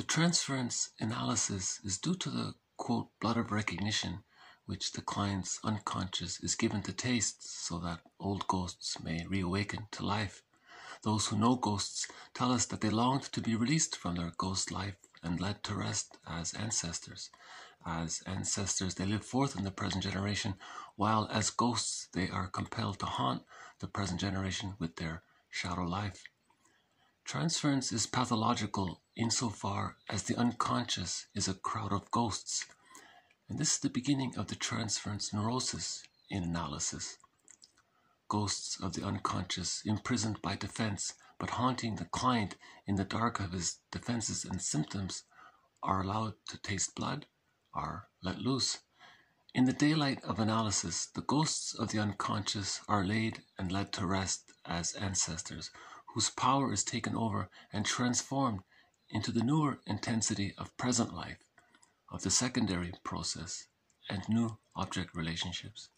The transference neurosis is due to the quote blood of recognition which the client's unconscious is given to taste so that old ghosts may reawaken to life. Those who know ghosts tell us that they longed to be released from their ghost life and led to rest as ancestors. As ancestors, they live forth in the present generation, while as ghosts, they are compelled to haunt the present generation with their shadow life. Transference is pathological insofar as the unconscious is a crowd of ghosts and this is the beginning of the transference neurosis in analysis. Ghosts of the unconscious, imprisoned by defense, but haunting the client in the dark of his defenses and symptoms, are allowed to taste blood, are let loose. In the daylight of analysis, the ghosts of the unconscious are laid and led to rest as ancestors, whose power is taken over and transformed into the newer intensity of present life of the secondary process and new object relationships.